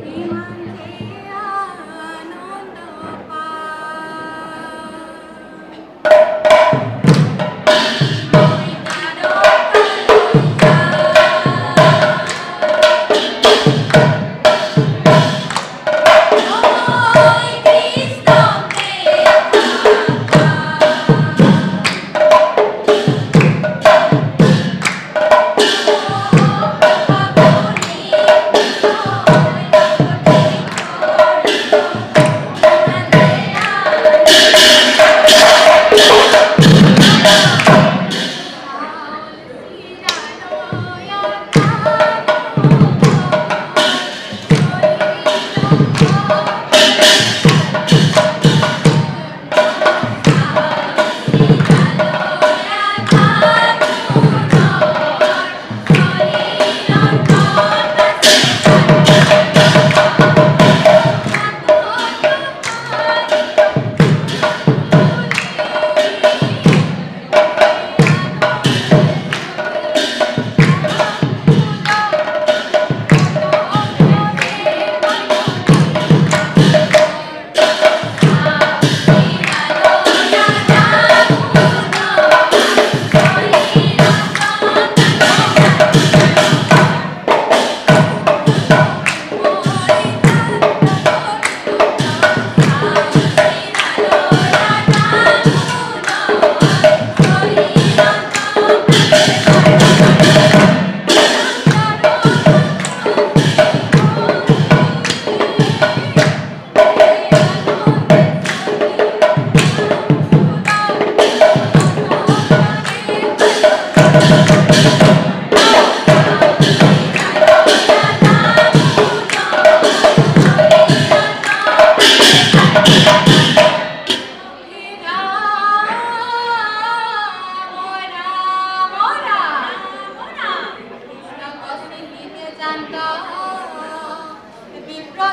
ಈ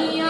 minha